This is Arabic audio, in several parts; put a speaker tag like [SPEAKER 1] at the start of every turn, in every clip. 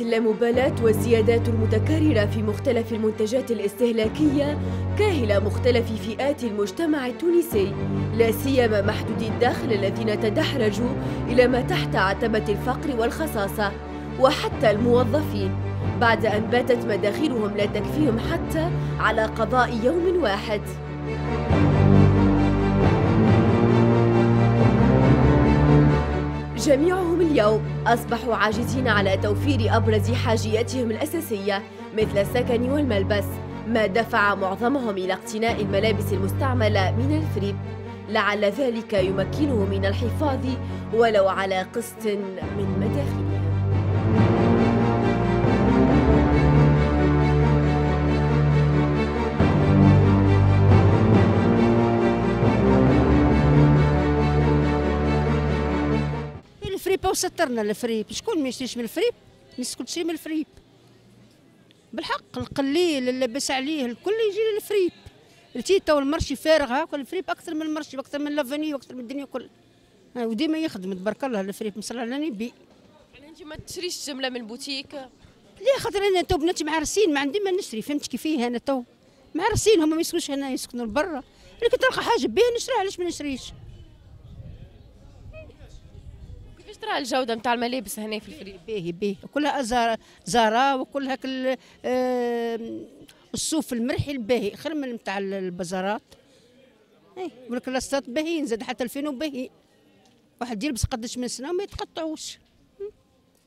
[SPEAKER 1] اللامبالاة والزيادات المتكررة في مختلف المنتجات الاستهلاكية كاهلة مختلف فئات المجتمع التونسي لا سيما محدودي الدخل الذين تدحرجوا إلى ما تحت عتبة الفقر والخصاصة وحتى الموظفين بعد أن باتت مداخلهم لا تكفيهم حتى على قضاء يوم واحد. جميعهم اليوم أصبحوا عاجزين على توفير أبرز حاجياتهم الأساسية مثل السكن والملبس ما دفع معظمهم إلى اقتناء الملابس المستعملة من الفريب. لعل ذلك يمكنه من الحفاظ ولو على قسط من
[SPEAKER 2] الفريب وسترنا الفريب. شكون ما يشريش من الفريب؟ كل شيء من الفريب. بالحق القليل اللي لبس عليه الكل يجي للفريب. التيتا والمرشي فارغ هاكا الفريب أكثر من المرشي وأكثر من لافاني وأكثر من الدنيا كل وديما يخدم تبارك الله الفريب. مصلى على النبي
[SPEAKER 1] يعني أنت ما تشريش جملة من البوتيك؟
[SPEAKER 2] ليه خاطر أنا تو بناتي معرسين ما عندي ما نشري. فهمت كيفية أنا تو؟ معرسين هما ما يسكنوش هنا يسكنوا لبرا. لكن تلقى حاجة بيه نشريها علاش ما نشريش
[SPEAKER 1] كيفاش ترى الجودة نتاع الملابس هنا في الفريب؟
[SPEAKER 2] باهي باهي كلها زارا زارا وكلها كل آه، الصوف المرحي الباهي خير من نتاع البازارات. اي وكلاسطات باهيين زاد حتى الفينو باهي. واحد يلبس قداش من سنة وما يتقطعوش.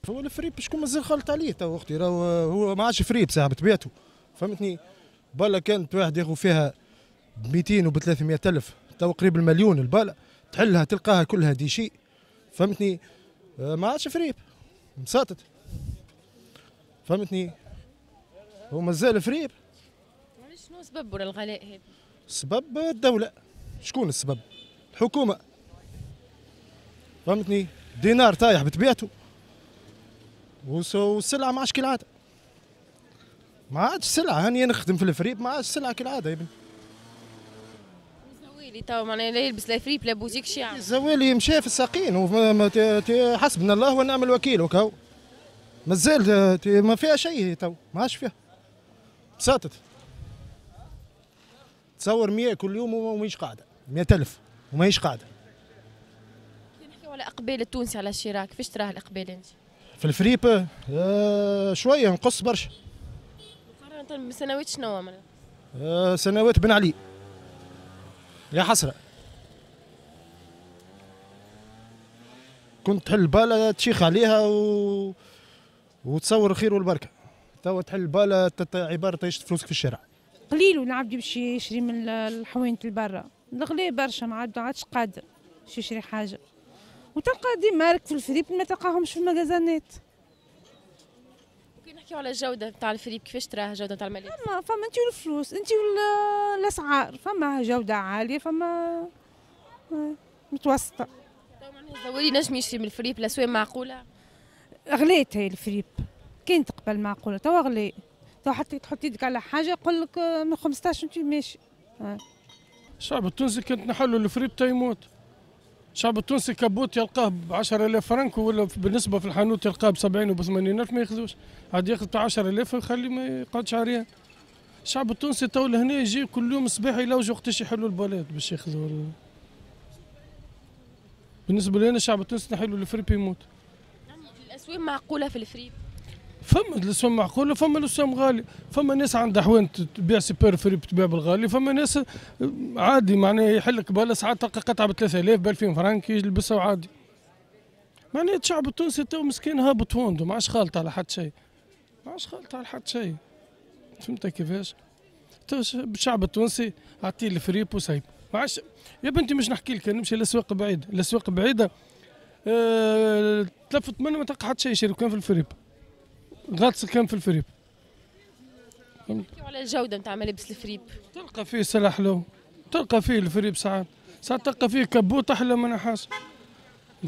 [SPEAKER 3] هو الفريب شكون مازال خالط عليه تو أختي راهو هو ما عادش فريب ساعه بطبيعته. فهمتني؟ بالا كانت واحد ياخذ فيها ب 200 وب 300 ألف تو قريب المليون البالا تحلها تلقاها كلها déchet فهمتني؟ ما عادش فريب مساطت فهمتني؟ هو مازال فريب
[SPEAKER 1] شنو سبب الغلاء هذا؟
[SPEAKER 3] السبب الدولة. شكون السبب؟ الحكومة. فهمتني؟ دينار طايح بطبيعته. والسلعة ما عادش كالعادة. ما عادش سلعة. هاني نخدم في الفريب ما عادش سلعة كالعادة يا ابني.
[SPEAKER 1] زوالي تو معناها لا يلبس لا فريب لا بوتيك شي يعمل.
[SPEAKER 3] الزوالي مشى في الساقين حسبنا الله ونعم الوكيل وكاو. مازال ما فيها شيء تو ما عادش فيها. ساتت. تصور 100 كل يوم وماهيش قاعدة. 100 ألف وماهيش قاعدة.
[SPEAKER 1] نحكيو على إقبال التونسي على الشراء كيفاش تراه الإقبال أنت؟
[SPEAKER 3] في الفريب آه شوية نقص برشا.
[SPEAKER 1] مقارنة بسنوات شنو
[SPEAKER 3] آه سنوات بن علي. يا حسرة. كنت تحل بالة تشيخ عليها و... وتصور الخير والبركة. توا تحل بالة تت- عبارة تعيش فلوسك في الشارع.
[SPEAKER 4] قليل والعبد باش يشري من الحوينة البرا الغلاء برشا ما عاد- ما عادش قادر. باش يشري حاجة. وتلقى ديما راك في الفريب ما تلقاهمش في المجازانات
[SPEAKER 1] كي نحكيو على الجودة نتاع الفريب كيفاش تراه الجوده نتاع الملابس
[SPEAKER 4] فما فما انت والفلوس انت وال- الأسعار فما جودة عالية فما متوسطة.
[SPEAKER 1] تو معناها الزوالي نجم يشري من الفريب الاسوام معقولة؟
[SPEAKER 4] غليت هي الفريب كان تقبل معقولة توا غلي. توا حتى تحط يدك على حاجة يقول لك آه، من 15 انت ماشي. آه.
[SPEAKER 5] الشعب التونسي كانت نحلوا الفريب تا يموت. الشعب التونسي كبوت يلقاه ب 10000 فرنك ولا بالنسبة في الحانوت يلقاه ب 70 وب 80 ألف ما ياخذوش. عاد ياخذ بتاع 10000 ويخلي ما يقعدش عريان الشعب التونسي تو لهنا يجي كل يوم الصباح يلوج وقتاش يحلوا البالات باش ياخذوا ال- بالنسبة لنا الشعب التونسي نحلوا الفريب يموت.
[SPEAKER 1] الأسوام معقولة في الفريب؟
[SPEAKER 5] فما الاسوام معقوله فما الاسوام غالي. فما ناس عندها حوانت تبيع سوبر فريب تبيع بالغالي فما ناس عادي معناها يحلك بالا ساعات تلقى قطعة ب 3000 ب 2000 فرنك يلبسها وعادي. معناها الشعب التونسي تو مسكين هابط فوندو ما عادش خالط على حد شيء. ما عادش خالط على حد شيء. فهمت كيفاش؟ الشعب التونسي عطيه الفريب وسايب ما عادش يا بنتي مش نحكي لك نمشي لأسواق بعيدة. الاسواق بعيدة أه... تلفت منه ما تلقى حد شيء يشري كان في الفريب غاطس كان في الفريب.
[SPEAKER 1] نحكيو على الجودة نتاع ملابس الفريب.
[SPEAKER 5] تلقى فيه سلاح حلو تلقى فيه الفريب ساعات. ساعات تلقى فيه كبوت أحلى من نحاس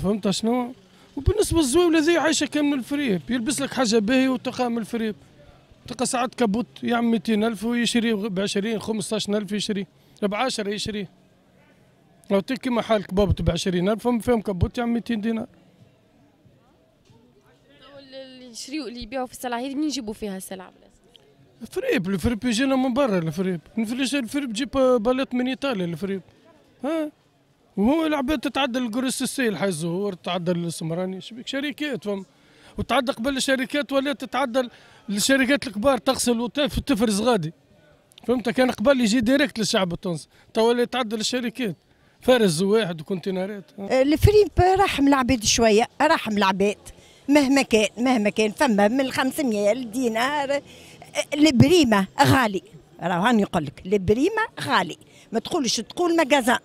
[SPEAKER 5] فهمت شنو؟ وبالنسبة للزواولة هذي عايشة كان من الفريب. يلبس لك حاجة باهية وتلقاها من الفريب. تلقى ساعات كبوت يعمل 200 ألف ويشري ب 20 15 ألف يشري. ب 10 يشري. لو تي كيما حال كبابت ب 20 ألف فهم فيهم كبوت يعمل 200 دينار.
[SPEAKER 6] يشريوا اللي يبيعوا في السلعه هذه منين يجيبوا فيها السلعه
[SPEAKER 5] فريب الفريب يجينا من برا الفريب. نفرش الفريب تجيب palettes من إيطاليا الفريب. ها؟ وهو العباد تتعدى القرص السيل حي الزهور تتعدى السمراني. شبيك شركات فهم. وتعدى قبل الشركات ولا تتعدى الشركات الكبار تغسل وتفرز غادي. فهمت؟ كان قبل يجي direct للشعب التونسي. تو ولا يتعدى للشركات فرز واحد وكونتينرات.
[SPEAKER 7] الفريب راح من العباد شوية راح من العباد. مهما كان مهما كان فما من 500 دينار البريمة غالي. راه هاني نقول لك البريمة غالي. ما تقولش تقول مجازان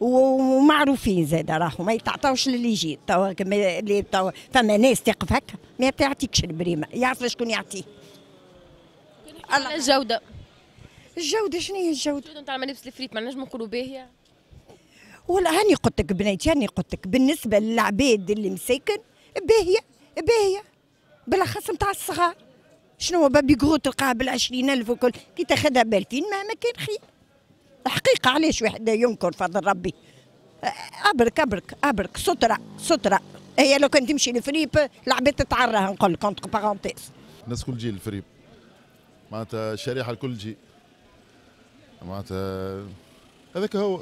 [SPEAKER 7] ومعروفين زاد راهو ما يتعطاوش للي يجي توا اللي توا فما ناس تقف هكا ما تعطيكش البريمة. يعرف شكون يعطيه
[SPEAKER 6] الجودة.
[SPEAKER 7] الجودة شنو هي الجودة؟
[SPEAKER 6] الجودة نتاع الملابس الفريت ما نجم نقولوا باهيه
[SPEAKER 7] ولا هاني قلت لك بنيتي هاني قلت لك بالنسبة للعباد اللي مساكن باهيه باهيه بالأخص نتاع الصغار. شنو بابي قرو تلقاها بال ألف وكل. كي تاخذها ب 2000 مهما كان خير. الحقيقة علاش واحد ينكر فضل ربي. أبرك أبرك أبرك. سترة سترة. هي لو كان تمشي لفريب العباد تتعرى نقول لك entre parenthèses
[SPEAKER 8] الناس كل جي الفريب معناتها الشريحة الكل جي معناتها هذاك هو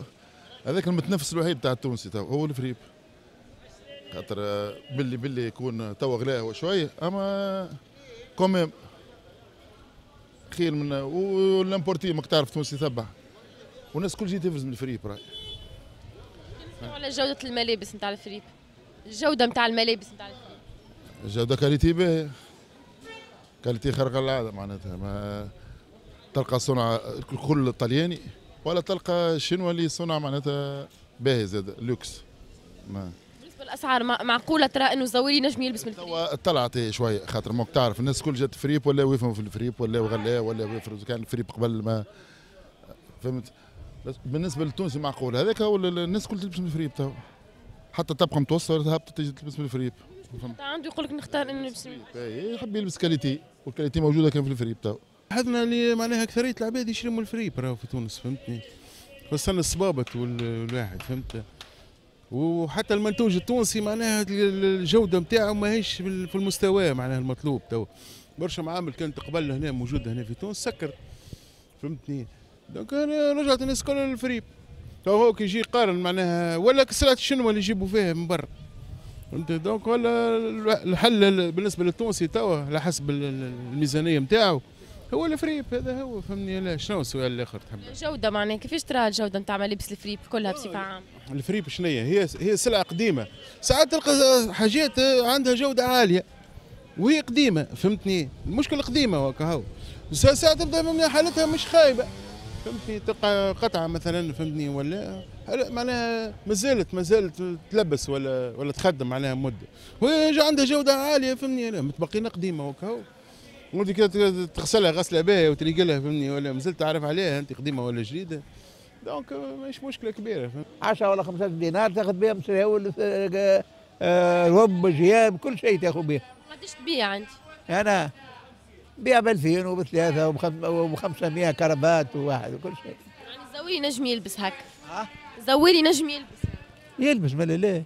[SPEAKER 8] هذاك المتنفس الوحيد بتاع التونسي هو الفريب. خاطر باللي باللي يكون توا غلا هو شوية اما quand même خير من وال importé ماك تعرف تونسي يتبع والناس كل شيء تفرز من الفريب راي
[SPEAKER 6] على جودة الملابس نتاع الفريب الجودة نتاع الملابس نتاع الفريب
[SPEAKER 8] الجودة qualité باهية qualité خارقة العادة معناتها ما تلقى صنع كل طلياني ولا تلقى شنو اللي صنع معناتها باهي زاد لوكس.
[SPEAKER 6] ما. بالنسبة للاسعار معقولة ترى إنه الزواري نجم يلبس من الفريب
[SPEAKER 8] طلعت شوية خاطر ماك تعرف الناس كل جات فريب ولا يفهموا في الفريب ولا غلا ولا يفرزوا كان الفريب قبل ما فهمت؟ بالنسبة للتونسي معقول. هذاك هو الناس كل تلبس من الفريب تو. حتى تبقى متوسطة تهبط تجي تلبس من الفريب
[SPEAKER 6] انت عنده يقول لك نختار إنه نلبس
[SPEAKER 8] يحب يلبس qualité. وال qualité موجودة كان في الفريب تو.
[SPEAKER 9] حدنا اللي معناها أكثرية العباد يشريو من الفريب راهو في تونس فهمتني؟ خاصة الصبابط والواحد فهمت؟ وحتى المنتوج التونسي معناها الجودة نتاعو ماهيش في المستوى معناها المطلوب تو. برشا معامل كانت قبل هنا موجودة هنا في تونس سكر. فهمتني؟ donc رجعت الناس كل الفريب تو هو كي يجي يقارن معناها ولا سلعة الشنو اللي يجيبوا فيها من برا. فهمت؟ donc ولا الحل بالنسبة للتونسي توا على حسب الميزانية نتاعو هو الفريب هذا هو فهمني لا شنو السؤال الآخر تحب
[SPEAKER 6] الجوده معناها كيفاش ترى الجودة نتاع ملابس الفريب كلها بصفة عامة؟
[SPEAKER 9] الفريب شنو هي؟ هي سلعة قديمة. ساعات تلقى حاجات عندها جودة عالية وهي قديمة فهمتني؟ المشكلة قديمة وكا هو. ساعات تبدأ حالتها مش خايبة فهمتني؟ تلقى قطعة مثلا فهمتني؟ ولا معناها ما زالت ما زالت تلبس ولا ولا تخدم معناها مدة. وهي عندها جودة عالية فهمتني متبقينا قديمة وكا وانت كده تغسلها غسله باهيه وتلقى لها فهمني؟ ولا مازلت تعرف عليها أنت قديمة ولا جديدة. دونك مش مشكلة كبيرة
[SPEAKER 10] 10 ولا 15 دينار تاخذ بها مسراول آه، رب جياب كل شيء تاخذ بها
[SPEAKER 6] قديش تبيع أنت؟
[SPEAKER 10] أنا بيع ب 2000 وب 3 وب 500 كربات وواحد وكل شيء.
[SPEAKER 6] يعني الزويري نجم يلبس هكا. ها؟ الزويري نجم يلبس.
[SPEAKER 10] يلبس مالا ليه؟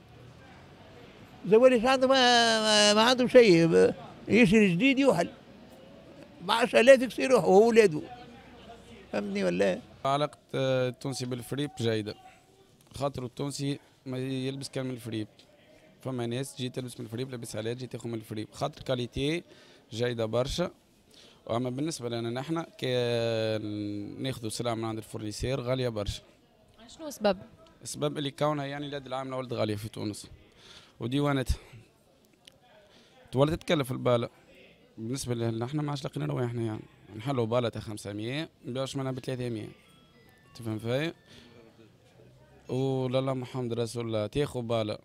[SPEAKER 10] زويري عنده ما, ما, ما عنده شيء يشري جديد يوحل. ب 10000 يكسر روحه وهو ولاده فهمني ولا؟
[SPEAKER 11] علاقة التونسي بالفريب جيدة. خاطر التونسي ما يلبس كان من الفريب. فما ناس تجي تلبس من الفريب لابس عليها تجي تاخذ من الفريب. خاطر qualité جيدة برشا. وأما بالنسبة لنا نحن ناخذوا سلعة من عند الفورنيسير غالية برشا.
[SPEAKER 6] شنو السبب؟
[SPEAKER 11] السبب اللي كونها يعني اليد العاملة ولد غالية في تونس. وديوانتها. تولد تتكلف البالة. بالنسبة لنا إحنا ما عادش لقينا رواحنا يعني. نحلوا بالة تاع 500 نبيعوش منها ب 300 تفهم فيا ولا لا محمد رسول الله تاخذ بالة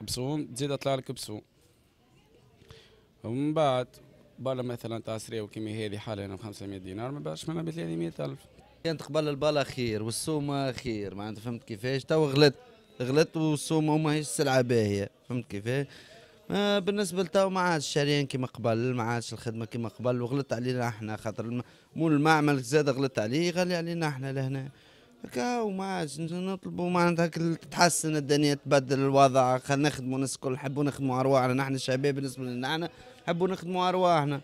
[SPEAKER 11] بصوم تزيد طلع لك بصوم ومن بعد بالا مثلا تاع سريو كيما هذه حاليا ب 500 دينار ما باعش منها ب 300 ألف.
[SPEAKER 12] كانت قبل البالا خير والسومه خير معناتها فهمت كيفاش؟ تو غلط غلط والسومه ماهيش سلعه باهية فهمت كيفاش؟ بالنسبة لتو ما عادش شاريين كيما قبل ما عادش الخدمة كيما قبل وغلط علينا إحنا خاطر مول المعمل زاد غلط عليه غالي علينا إحنا لهنا. هكا وما عادش نطلبوا معناتها تتحسن الدنيا تبدل الوضع خلينا نخدموا الناس الكل نحبوا نخدموا أرواحنا. نحن الشباب بالنسبة لنا إحنا نحبوا نخدموا أرواحنا.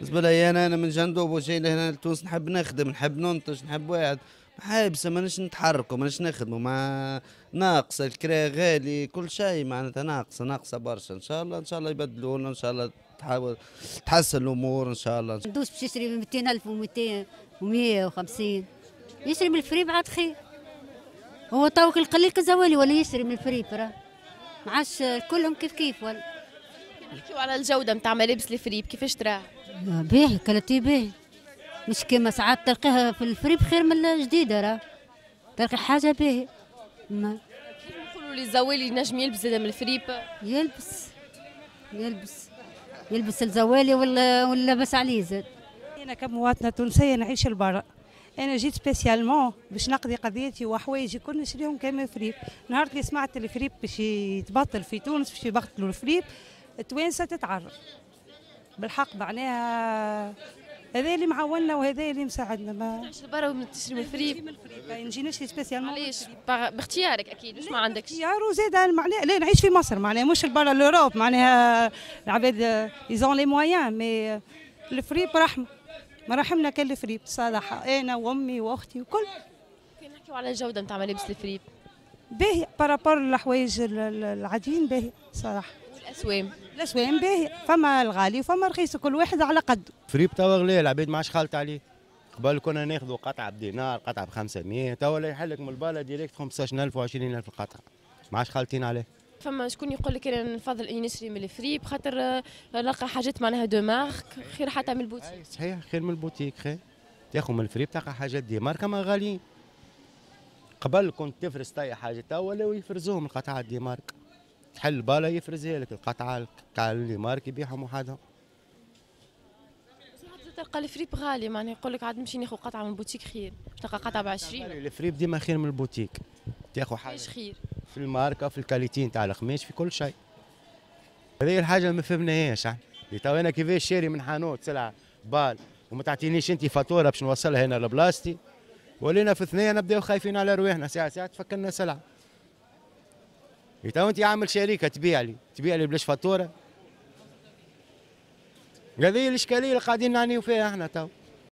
[SPEAKER 12] بالنسبة لي أنا أنا من جندوب وجاي لهنا لتونس نحب نخدم نحب ننتج نحب واحد. حابسه ماناش نتحركوا ماناش نخدموا ما ناقصة الكرا غالي كل شيء معناتها ناقصة ناقصة برشا. إن شاء الله إن شاء الله يبدلوا لنا إن شاء الله تحاول تحسن الأمور إن شاء الله.
[SPEAKER 13] ندوس باش يشري ب 200000 و200 و150 يشري من الفريب عاد خير. هو توك القليل كزوالي ولا يشري من الفريب راه ما عادش كلهم كيف كيف ولا؟
[SPEAKER 6] نحكيو على الجودة نتاع ملابس الفريب كيفاش تراها
[SPEAKER 13] باهي qualité باهي مش كيما ساعات تلقاها في الفريب خير من الجديدة راه. تلقى حاجة باهي ما
[SPEAKER 6] نقولوا لي الزوالي نجم يلبس زاد من الفريب
[SPEAKER 13] يلبس. يلبس. يلبس الزوالي ولا ولا بس عليه زاد
[SPEAKER 14] أنا كمواطنة تونسية نعيش البرا أنا جيت spécialement باش نقضي قضيتي وحوايجي كل نشريهم كما فريب نهار اللي سمعت الفريب باش يتبطل في تونس باش يبطلوا الفريب التوانسه تتعرف بالحق معناها هذا اللي معاوننا وهذا اللي مساعدنا ما
[SPEAKER 6] برا تشري من الفريب
[SPEAKER 14] نجي نشري spécialement
[SPEAKER 6] علاش؟ باختيارك أكيد مش ما عندكش؟
[SPEAKER 14] اختيار وزاد معناها لا نعيش في مصر معناها مش البرا l'Europe معناها العباد ils ont les moyens mais الفريب رحمه ما رحمنا كان الفريب صراحة أنا وأمي وأختي وكل.
[SPEAKER 6] نحكيو على الجودة نتاع ملابس الفريب.
[SPEAKER 14] باهي par rapport ال- العاديين باهي صراحة
[SPEAKER 6] والاسوام
[SPEAKER 14] الأسوام باهي فما الغالي وفما رخيص كل واحد على قده
[SPEAKER 15] فريب توا غلي العباد ما عادش خالط عليه. قبل كنا ناخذوا قطعة بدينار قطعة ب 500 توا لا يحلك من الباله direct 15000 و20000 القطعه ما عادش خالطين عليه.
[SPEAKER 6] فما شكون يقول لك أنا نفضل إني نشري من الفريب؟ خاطر آه، نلقى حاجات معناها de marque. خير حتى من البوتيك.
[SPEAKER 15] صحيح خير من البوتيك خير. تاخذ من الفريب تلقى حاجات de. marque ما غاليين. قبل كنت تفرز تاي حاجة توا ولاو يفرزوهم القطعات de marque. تحل باله يفرزها لك القطعة تاع les marques يبيعهم وحدهم
[SPEAKER 6] تلقى الفريب غالي معناها يقول لك عاد نمشي ناخذ قطعة من البوتيك خير. تلقى قطعة ب 20
[SPEAKER 15] الفريب ديما خير من البوتيك. تاخذ حاجة.
[SPEAKER 6] إيش خير؟
[SPEAKER 15] في الماركة في ال qualité نتاع القماش في كل شيء. هذه الحاجة اللي ما فهمناهاش اللي تو أنا كيفاش شاري من حانوت سلعة بال وما تعطينيش أنت فاتورة باش نوصلها هنا لبلاصتي ولينا في اثنين نبداو خايفين على رواحنا ساعة ساعة تفكرنا سلعة. تو أنت عامل شركه تبيع لي تبيع لي بلاش فاتورة. هذه الاشكاليه اللي قاعدين نعنيو فيها إحنا تو.